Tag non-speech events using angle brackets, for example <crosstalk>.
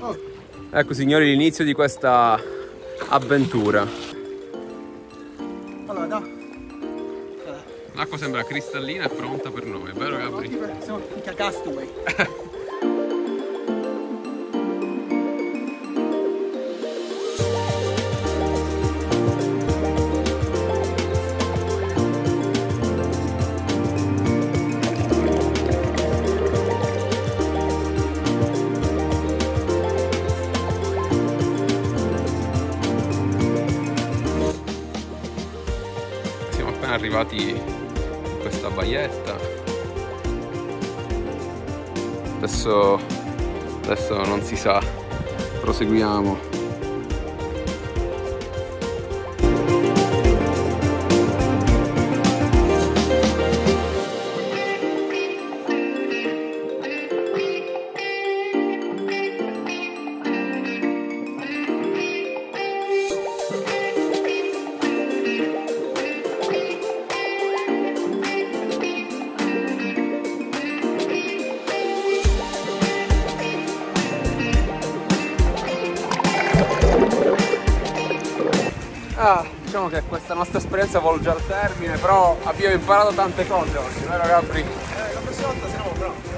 Oh. Ecco signori l'inizio di questa avventura. Allora, da. L'acqua sembra cristallina e pronta per noi, vero Gabri? Siamo mica castaway. <laughs> arrivati in questa baietta. Adesso, adesso non si sa, proseguiamo. Ah, diciamo che questa nostra esperienza volge al termine, però abbiamo imparato tante cose oggi, vero Gabri? Eh, la prossima volta siamo pronti.